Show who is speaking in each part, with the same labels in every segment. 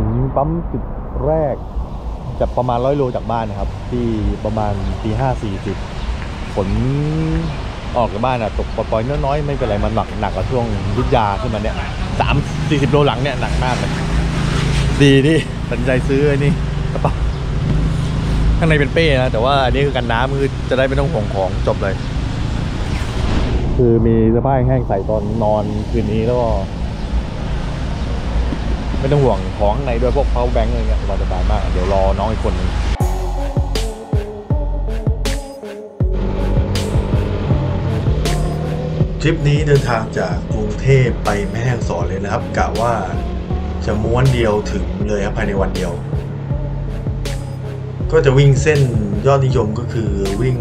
Speaker 1: ถึงปั๊มจุดแรกจะประมาณร้อยโลจากบ้านนะครับ ที่ประมาณตีห้าสี่สิบฝนออกจากบ้านอะตกปล่อยๆน้อยๆไม่เป็นไรมันหนักหนักกว่าช่วงยุทธยาขึ้นมาเนี่ยสามสี่สิบโลหลังเนี่ยหนักมากเลยดีที่ตัดสินใจซื้อไอ้นี่กระเป๋าข้างในเป็นเป้นะแต่ว่าอันนี้คือกันน้ำคือจะได้ไม่ต้องห่วงของจบเลย คือมีเสื้อผ้าแห้งใส่ตอนนอนคืนนี้แล้วก็ ไม่ต้องห่วงของในด้วยพวก power bank อะไรเงี้ยสบายๆมาก เดี๋ยวรอน้องอีกคนหนึง
Speaker 2: ทริปนี้เดินทางจากกรุงเทพไปแม่ฮ่องสอนเลยนะครับกะว่าจะม้วนเดียวถึงเลยครับภายในวันเดียว ก็จะวิ่งเส้นยอดนิยมก็คือวิ่ง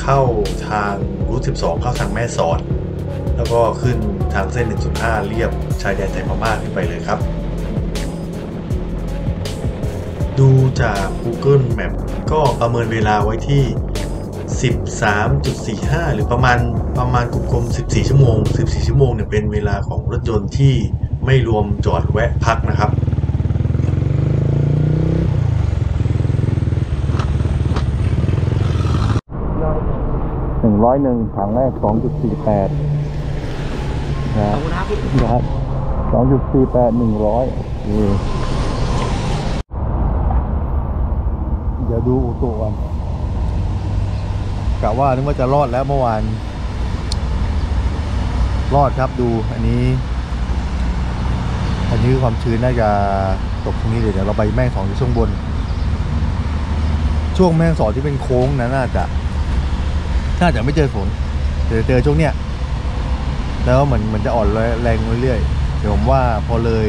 Speaker 2: เข้าทางรูท12 เข้าทางแม่สอด แล้วก็ขึ้นทางเส้น 105 เรียบชายแดนไทยพม่าขึ้นไปเลยครับ ดูจาก Google Map ก็ประเมินเวลาไว้ที่ 13.45 หรือประมาณประมาณกลมๆ14 ชั่วโมง 14 ชั่วโมงเนี่ยเป็นเวลาของรถยนต์ที่ไม่รวมจอดแวะพักนะครับ
Speaker 1: หนึ่งร้อยหนึ่งถังแรกสองจุดสี่แปดนะครับนะครับสองจุดสี่แปดหนึ่งร้อยเดี๋ยว ดูอุตุก่อนกะว่านึกว่าจะรอดแล้วเมื่อวาน รอดครับดูอันนี้ อันนี้ความชื้นน่าจะตกตรงนี้เลยเดี๋ยวเราไปแม่งสองที่ช่วงบน ช่วงแม่งสอนที่เป็นโค้งนั้นน่าจะ น่าจะไม่เจอฝนเจอเจอช่วงเนี้ยแล้วเหมือนเหมือนจะอ่อนแรงเรื่อยๆเดี๋ยวผมว่าพอเลย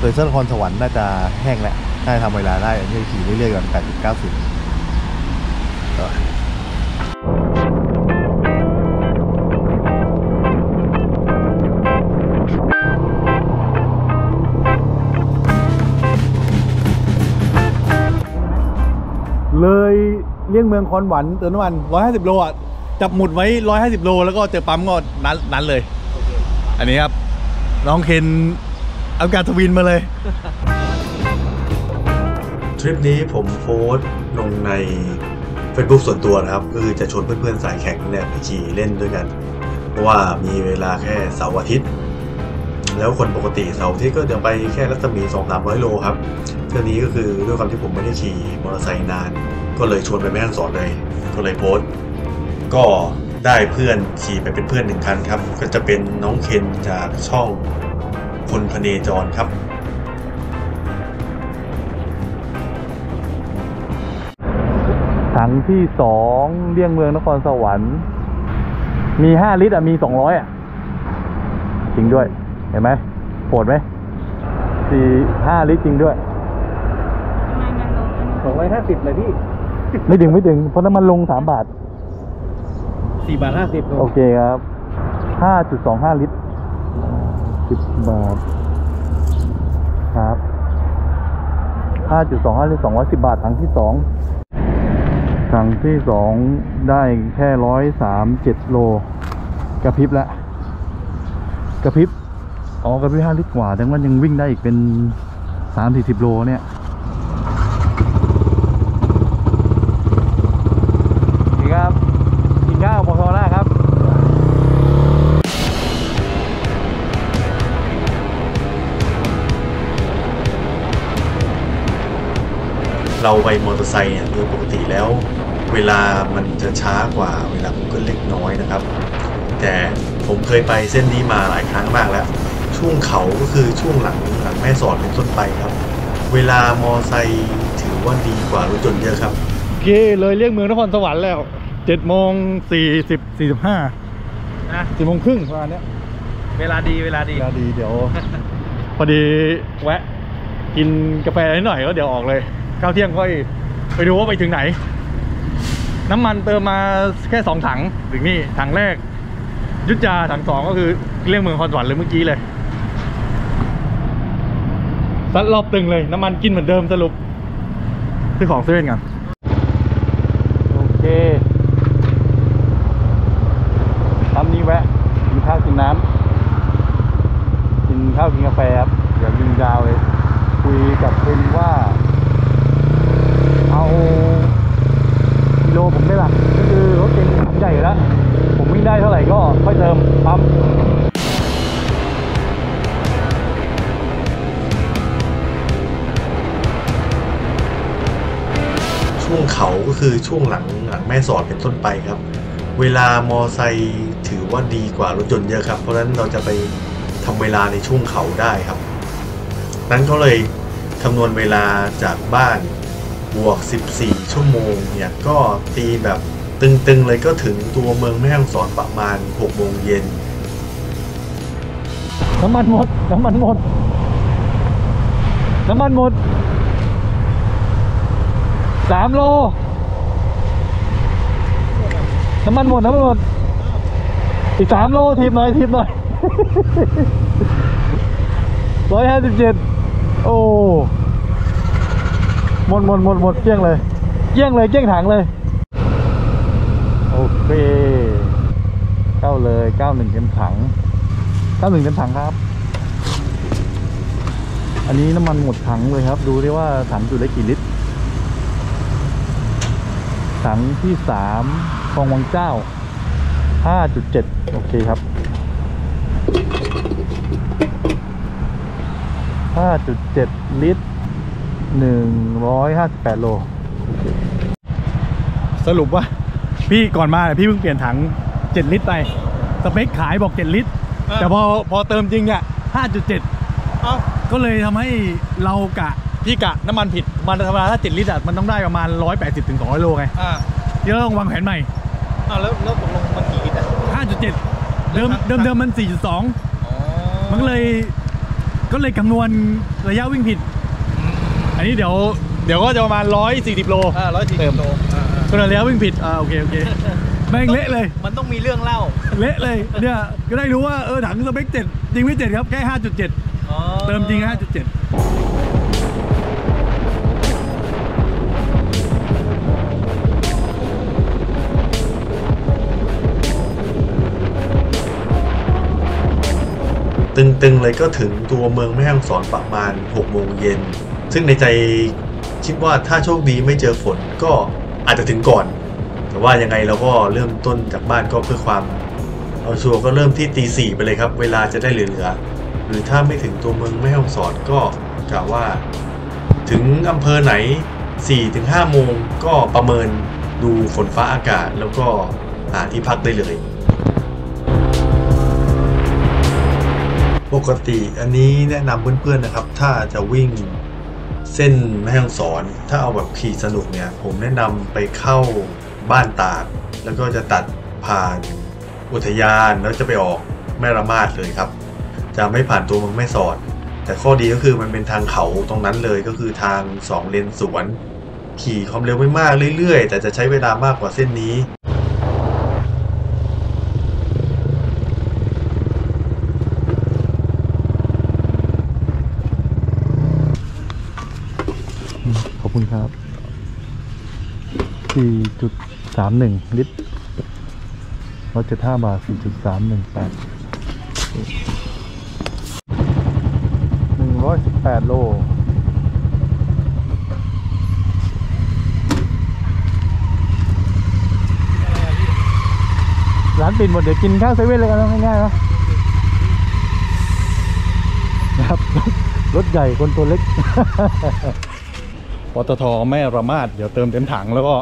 Speaker 1: เลยเส้นนครสวรรค์น่าจะแห้งแหล้ว น่าทำเวลาได้ที่ขี่เรื่อยๆก่อนแปดสิบเก้าสิบเลยเลี่ยงเมืองคอนหวันเติมน้ำมันร้อยห้าสิบโลอะ จับหมุดไว้ร้อยห้าสิบโล แล้วก็เจอปั๊มก็นั้นนั้นเลย อันนี้ครับ น้องเคนเอาการทวินมาเลย
Speaker 2: ทริปนี้ผมโพสต์ลงใน Facebook ส่วนตัวนะครับ คือจะชวนเพื่อนๆสายแข่งเนี่ยไปขี่เล่นด้วยกัน เพราะว่ามีเวลาแค่เสาร์อาทิตย์ แล้วคนปกติเสาร์อาทิตย์ก็จะไปแค่รัศมี2 3 0 0โลครับเที่ยวนี้ก็คือด้วยความที่ผมไม่ได้ขี่มอเตอร์ไซค์นาน ก็เลยชวนไปแม่ฮ่องสอนเลย ก็เลยโพสต์ ก็ได้เพื่อนขี่ไปเป็นเพื่อนหนึ่งคันครับ ก็จะเป็นน้องเคนจากช่องคนพเนจรครับ
Speaker 1: ถังที่สองเลี่ยงเมืองนครสวรรค์ มีห้าลิตรอะ มีสองร้อยอะ จริงด้วย เห็นไหมโหดไหมสี่ห้าลิตรจริงด้วย
Speaker 3: สองร้อยห้าสิบเลยพี่
Speaker 1: ไม่ถึงไม่ถึง เพราะน้ำมันลงสามบาท
Speaker 3: สี่บาทห้าสิบ
Speaker 1: โอเคครับห้าจุดสองห้าลิตรสิบบาท ครับห้าจุดสองห้าลิตรสองร้อยสิบบาทถังที่สอง ถังที่สองได้แค่ร้อยสามเจ็ดโล กระพริบแล้วกระพริบอ๋อกระพริบห้าลิตรกว่าแต่ว่ายังวิ่งได้อีกเป็นสามสี่สิบโลเนี่ยนี่ครับกินข้าโมโทล่าครับ
Speaker 2: เราไปมอเตอร์ไซค์เนี่ยโดยปกติแล้ว เวลามันจะช้ากว่าเวลาผมก็เล็กน้อยนะครับ แต่ผมเคยไปเส้นนี้มาหลายครั้งมากแล้ว ช่วงเขาก็คือช่วงหลังหลังแม่สอดเป็นต้นไปครับ เวลามอเตอร์ไซค์ถือว่าดีกว่ารถยนต์เยอะครับ
Speaker 1: โอเคเลยเรียกเมืองนครสวรรค์แล้วเจ็ดโมงสี่สิบสี่สิบห้า
Speaker 3: นะ
Speaker 1: สี่โมงครึ่งประมาณเนี้ย
Speaker 3: เวลาดีเวลาดี
Speaker 1: เวลาดีเดี๋ยว พอดีแวะ กินกาแฟนิดหน่อยก็เดี๋ยวออกเลยข้าวเที่ยงค่อยไปดูว่าไปถึงไหน น้ำมันเติมมาแค่สองถังถึงนี่ถังแรก ยุทธยาถังสองก็คือเรียกเมืองคอนสวรรค์เลยเมื่อกี้เลยซัดรอบตึงเลย น้ำมันกินเหมือนเดิมสรุปซื้อของเซเว่นกัน คือ
Speaker 2: ช่วงหลังหลังแม่สอดเป็นต้นไปครับ เวลามอไซค์ถือว่าดีกว่ารถยนต์เยอะครับ เพราะฉะนั้นเราจะไปทำเวลาในช่วงเขาได้ครับ นั้นก็เลยคำนวณเวลาจากบ้านบวก 14 ชั่วโมงเนี่ยก็ตีแบบตึงๆเลยก็ถึงตัวเมืองแม่ฮ่องสอนประมาณ6โมงเย็น
Speaker 1: น้ำมันหมด น้ำมันหมด น้ำมันหมดสามโล น้ำมันหมดน้ำมันหมด อีกสามโลทีบหน่อยทีบหน่อยร้อยห้าสิบเจ็ดโอ้หมดหมดหมดหมดเกี้ยงเลยเกี้ยงเลยเกี้ยงถังเลย โอเคเข้าเลยเก้าหนึ่งเต็มถังเก้าหนึ่งเต็มถังครับ อันนี้น้ำมันหมดถังเลยครับ ดูได้ว่าถังจุได้กี่ลิตรถังที่สาม คลองวังเจ้าห้าจุดเจ็ดโอเคครับห้าจุดเจ็ดลิตรหนึ่งร้อยห้าสิบแปดโล
Speaker 3: สรุปว่า พี่ก่อนมาเนี่ยพี่เพิ่งเปลี่ยนถัง 7 ลิตรไป สเปคขายบอก 7 ลิตร แต่พอพอเติมจริงอะ5.7 ก็เลยทำให้เรากะพี่กะน้ำมันผิด มันธรรมดาถ้า7ลิตรอะมันต้องได้ประมาณ 180ถึง200 โลไง
Speaker 4: อ่า
Speaker 3: เดี๋ยวเราต้องวางแผนใหม่
Speaker 4: แล้วแล้วตกลงมันกี่ลิตห้าจุ
Speaker 3: ดเจ็ดเดิมเดิมมันสี่
Speaker 4: จุดสอง
Speaker 3: มันเลยก็เลยคำนวณระยะวิ่งผิด อันนี้เดี๋ยวเดี๋ยวก็จะประมาณร้อย
Speaker 4: สี่สิบโลร้อยสี่
Speaker 3: เติ
Speaker 4: สิ
Speaker 3: ม
Speaker 4: บโลอ่าคำ
Speaker 3: นวณระยะวิ่งผิด อ่าโอเคโอเคแม่งเละเลย
Speaker 4: มันต้องมีเรื่องเล่า
Speaker 3: เละเลยเนี่ยก็ได้รู้ว่าเออถังสเปกเจ็ดจริงไม่เจ็ดครับแค่ห้าจุดเจ็ดเติมจริงห้าจุดเจ็ด
Speaker 2: ตึงๆเลยก็ถึงตัวเมืองแม่ฮ่องสอนประมาณ6โมงเย็น ซึ่งในใจคิดว่าถ้าโชคดีไม่เจอฝนก็อาจจะถึงก่อน แต่ว่ายังไงเราก็เริ่มต้นจากบ้านก็เพื่อความ เอาชัวร์ก็เริ่มที่ตีสี่ไปเลยครับ เวลาจะได้เหลือๆหรือถ้าไม่ถึงตัวเมืองแม่ฮ่องสอนก็กล่าวว่า ถึงอำเภอไหน4-5โมงก็ประเมินดูฝนฟ้าอากาศแล้วก็หาที่พักได้เลย กติอันนี้แนะนำเพื่อนๆนะครับ ถ้าจะวิ่งเส้นแม่ฮ่องสอน ถ้าเอาแบบขี่สนุกเนี่ย ผมแนะนำไปเข้าบ้านตากแล้วก็จะตัดผ่านอุทยานแล้วจะไปออกแม่ระมาดเลยครับ จะไม่ผ่านตัวเมืองแม่สอด แต่ข้อดีก็คือมันเป็นทางเขาตรงนั้นเลยก็คือทางสองเลนสวน ขี่ความเร็วไม่มากเรื่อยๆ แต่จะใช้เวลามากกว่าเส้นนี้
Speaker 1: ขอบคุณครับ 4.31 ลิตรร้อยเจ็ดห้าบาท 4.318หนึ่งร้อยสิบแปดโลร้านปิดหมด เดี๋ยวกินข้าวเซเว่นเลยกันง่ายๆนะนะครับ รถใหญ่คนตัวเล็ก
Speaker 3: ปตทแม่ระมาด เดี๋ยวเติมเต็มถังแล้วก็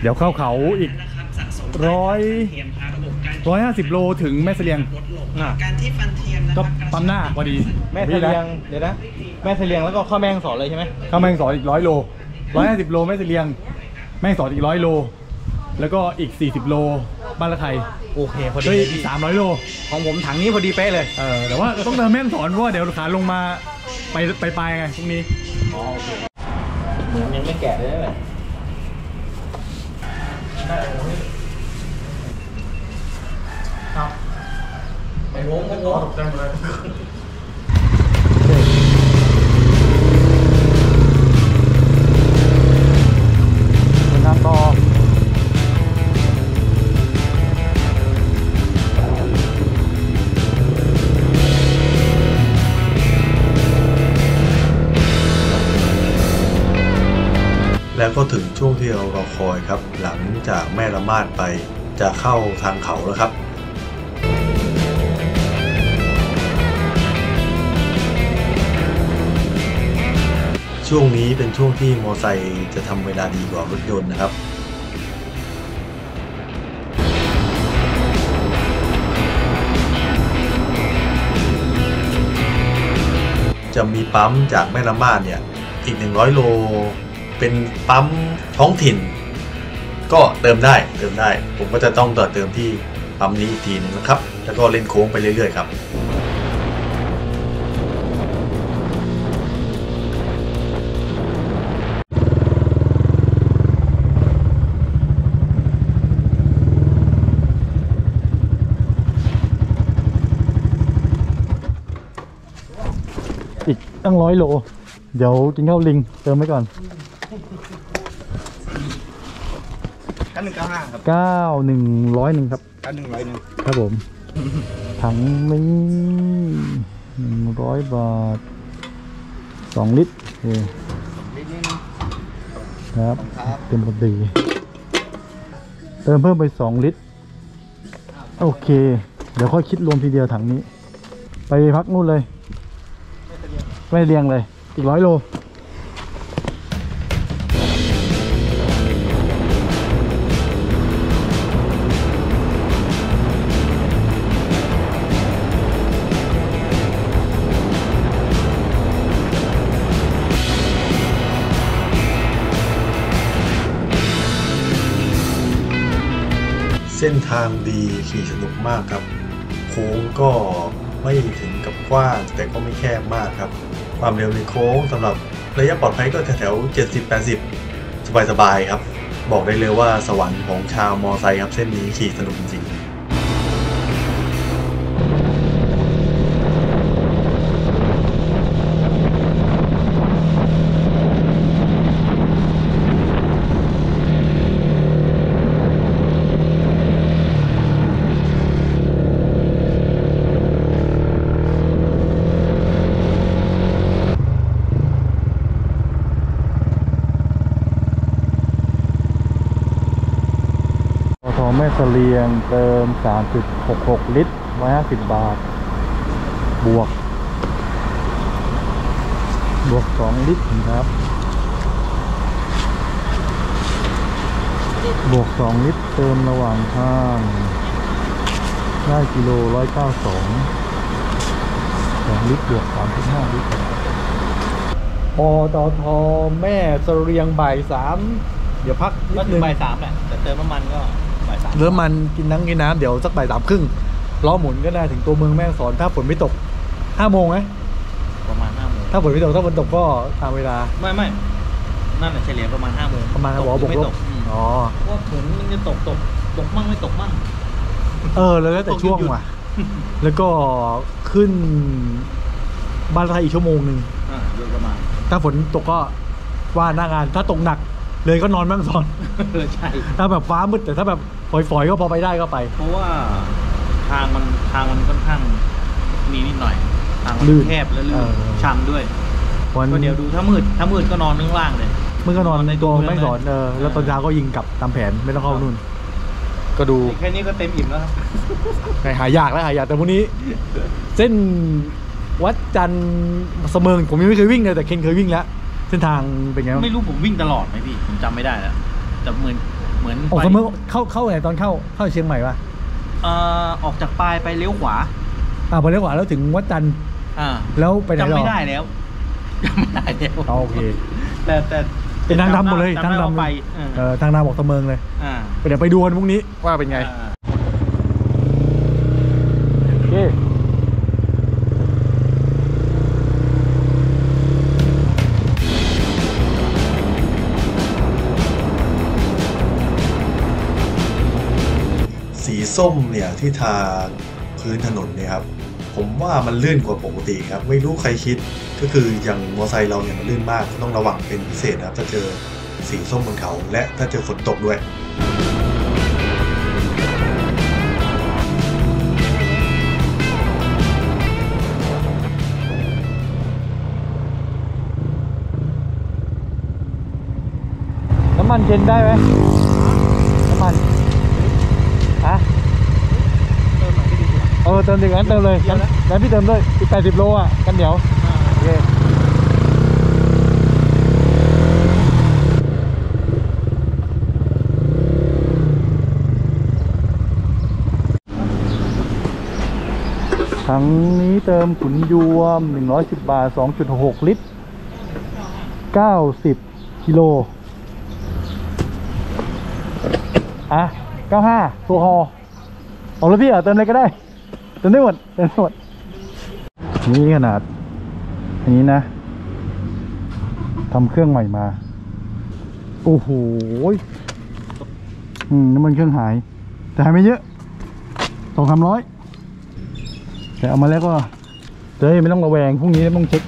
Speaker 3: เดี๋ยวเข้าเขาอีกร้อยร้อยห้าสิบโลถึงแม่เสลียง
Speaker 4: การที่ฟันเทียมนะ
Speaker 3: ก็ปั๊มหน้าพอดี
Speaker 4: แม่เสลียงเดี๋ยวนะแม่เสลียงแล้วก็ข้าวแมงสอนเลยใช่ไหม
Speaker 3: เข้าแม่งสอนอีกร้อยโลร้อยห้าสิบโลแม่เสลียง แม่งสอนอีกร้อยโล แล้วก็อีกสี่สิบโลบ้านละไทย
Speaker 4: โอเคพอ
Speaker 3: ก็
Speaker 4: ดี
Speaker 3: อีกสามร้อยโล
Speaker 4: ของผมถังนี้พอดีเป๊ะเลย
Speaker 3: เออแต่ว่าต้องเติมแม่งสอนเพราะว่าเดี๋ยวขาลงมาไปไปไปไงพรุ่งนี้
Speaker 4: เหมือนยังไม่แกะเลย นะไปวงวา
Speaker 2: ม่ละมาดไปจะเข้าทางเขาแล้วครับ ช่วงนี้เป็นช่วงที่มอไซค์จะทำเวลาดีกว่ารถยนต์นะครับจะมีปั๊มจากแม่ละมาดเนี่ยอีก 100 โล เป็นปั๊มท้องถิ่น ก็เติมได้เติมได้ ผมก็จะต้องต่อเติมที่ปั๊มนี้อีกทีหนึงนะครับ แล้วก็เล่นโค้งไปเรื่อยๆครับ
Speaker 3: อีกตั้งร้อยโล เดี๋ยวกินข้าวลิงเติมไว้ก่อน
Speaker 4: กั นหนึ่งเก้าห้าครับ
Speaker 3: เก้าหนึ่งร้อยหนึ่งครับ
Speaker 4: กันหนึ่งร้อยหนึ่ง
Speaker 3: ครับผม ถังนี้หนึ่งร้อยบาทสองลิตรโอเค
Speaker 4: นิดนึง
Speaker 3: ครับ
Speaker 4: ครับ
Speaker 3: เต็มปกติเติมเพิ่มไปสองลิตร โอเค เดี๋ยวค่อยคิดรวมทีเดียวถังนี้ ไปพักนู่นเลย ไม่เรียงเลย อีกร้อยโล
Speaker 2: ทางดีขี่สนุกมากครับ โค้งก็ไม่ถึงกับกว้างแต่ก็ไม่แคบมากครับ ความเร็วในโค้งสำหรับระยะปลอดภัยก็แถวๆ70-80 สบายๆครับ บอกได้เลยว่าสวรรค์ของชาวมอไซค์ครับเส้นนี้ขี่สนุกจริง
Speaker 3: แม่เสลียงเติม 3.66 ลิตร 150 บาท บวก บวก 2 ลิตรครับ บวก 2 ลิตร เติมระหว่างทาง ได้กิโล 192 2 ลิตร บวก 3.5 ลิตรปตทแม่เสลียงบ่ายสามเดี๋ยวพักนิดนึ
Speaker 4: ง
Speaker 3: ง
Speaker 4: บ่ายสามแหละแต่เติมน้ำมันก็ บ่ายสาม
Speaker 3: เริ่มมันกินน้ำกินน้ำเดี๋ยวสักบ่ายสามครึ่งล้อหมุนก็ได้ถึงตัวเมืองแม่ฮ่องสอนถ้าฝนไม่ตกห้าโมงไหม
Speaker 4: ประมาณห้าโมง
Speaker 3: ถ้าฝนไม่ตกถ้าฝนตกก็ตามเวลา
Speaker 4: ไม่ไม่นั่นแหละเฉลี่ยประมาณห้าโมง
Speaker 3: ประมาณ
Speaker 4: ตก
Speaker 3: หัวบก
Speaker 4: ไม่
Speaker 3: ล
Speaker 4: ต
Speaker 3: บ
Speaker 4: กอืม
Speaker 3: อ๋อ
Speaker 4: เพราะว่าฝนมันจะตกตกตกมั่งไม่ตกมั่ง
Speaker 3: เออแล้วแต่
Speaker 4: ตกหยุด
Speaker 3: ช่วง
Speaker 4: หยุด
Speaker 3: ว่ะ แล้วก็ขึ้นบ้านไทยอีกชั่วโมงหนึ่ง
Speaker 4: อ่าโดยประมาณ
Speaker 3: ถ้าฝนตกก็ว่าหน้างานถ้าตกหนัก เลยก็นอนแม่ฮ่องสอน
Speaker 4: เออใช่
Speaker 3: ถ้าแบบฟ้ามืดแต่ถ้าแบบ ฝอยๆก็พอไปได้ก็ไป
Speaker 4: เพราะว่าทางมันทางมันค่อนข้างมีนิดหน่อย ทางมัน
Speaker 3: ลื่น
Speaker 4: แคบและลื่
Speaker 3: เอนอ
Speaker 4: ชันด้วย
Speaker 3: วัน
Speaker 4: ก็เดี๋ยวดูถ้ามืดถ้ามืดก็นอนข้างล่างเลย
Speaker 3: มึงก็นอนในตัว
Speaker 4: ในตัว
Speaker 3: แม่ฮ่องสอนเออแล้วตอนเช้าก็ยิงกลับตามแผนไม่ต้องเข้านู่น ก็ดู
Speaker 4: แค่นี้ก็เต็มอิ่มแล้วครับ
Speaker 3: ใครหายากแล้วหายากแต่พวกนี้ เส้นวัดจันทร์เสมิงผมยังไม่เคยวิ่งเลยแต่เคนเคยวิ่งแล้วเส้นทางเป็นไงบ้าง
Speaker 4: ไม่รู้ผมวิ่งตลอดไหมพี่ผมจำไม่ได้แล้วแต่เหมือน เหมือน
Speaker 3: ออก
Speaker 4: ไป
Speaker 3: เสมิงเข้าเข้าไหนตอนเข้าเข้าเชียงใหม่ปะ
Speaker 4: เอ่อออกจากปลายไปเลี้ยวขวา
Speaker 3: อ่าพอเลี้ยวขวาแล้วถึงวัดจันทร์
Speaker 4: อ่า
Speaker 3: แล้วไปไหน
Speaker 4: จำ
Speaker 3: ต่อ
Speaker 4: ไม่ได้แล้วจำไม่ได้แล้ว
Speaker 3: อ๋อโอเค
Speaker 4: แต่แต่
Speaker 3: เป็นทางดำหมดเลย
Speaker 4: จำ
Speaker 3: ทาง
Speaker 4: ได้
Speaker 3: ดำ
Speaker 4: ว่าไปเออ
Speaker 3: เออทางดำบอกเสมิงเลย
Speaker 4: อ่า
Speaker 3: เดี๋ยวไปดูกันพรุ่งนี้ว่าเป็นไง
Speaker 2: ส้มเนี่ยที่ทาพื้นถนนเนี่ยครับผมว่ามันลื่นกว่าปกติครับไม่รู้ใครคิดก็คืออย่างมอไซค์เราเนี่ยมันลื่นมากต้องระวังเป็นพิเศษนะครับถ้าเจอสีส้มบนเขาและถ้าเจอฝนตกด้วยน้ำ
Speaker 3: มันเย็นได้ไหมน้ำมันฮะ
Speaker 4: เติมหน่อยที่ดีกว่า
Speaker 3: เออเติมถึงงั้นเติมเลยงั้นงั้นพี่เติมด้วยอีกแปดสิบโลอะกันเดี๋ยวโอเคถังนี้เติมขุนยวม 110 บาท 2.6 ลิตร 90 กิโล อะ 95 ตัวฮอเอาแล้วพี่เหรอเติมอะไรก็ได้ เต็มได้หมดเต็มได้หมด นี่ขนาด อันนี้นะทำเครื่องใหม่มา โอ้โหอืมน้ำมันเครื่องหาย แต่หายไม่เยอะสองสามร้อยแต่เอามาแล้วก็เฮ้ยไม่ต้องระแวงพรุ่งนี้ต้องเช็ค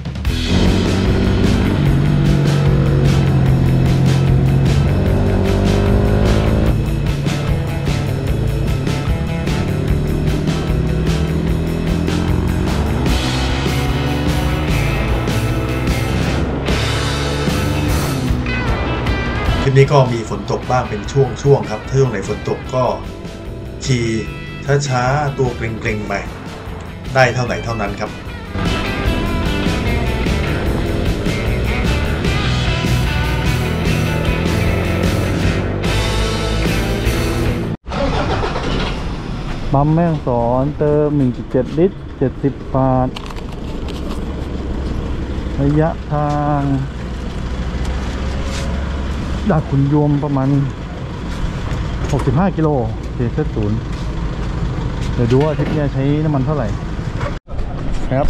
Speaker 2: ปนี้ก็มีฝนตกบ้างเป็นช่วงๆครับถ้าช่วงไหนฝนตกก็ขี่ช้าๆตัวเกร็งๆไปได้เท่าไหนเท่านั้นครับ
Speaker 3: ปั๊มแม่งสอนเติม 1.7 ลิตร 70 บาท ระยะทาง จากขุนยวมประมาณ 65 กิโลเศษศูนย์เดี๋ยวดูว่าทิตย์เนี้ยใช้น้ำมันเท่าไหร่ครับ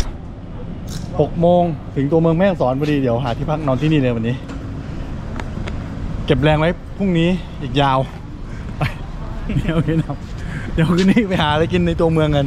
Speaker 3: 6โมงถึงตัวเมืองแม่ฮ่องสอนพอดี เดี๋ยวหาที่พักนอนที่นี่เลยวันนี้ เก็บแรงไว้พรุ่งนี้อีกยาว ไปเดี๋ยวพี่นำเดี๋ยวคืนนี้ไปหาอะไรกินในตัวเมืองกัน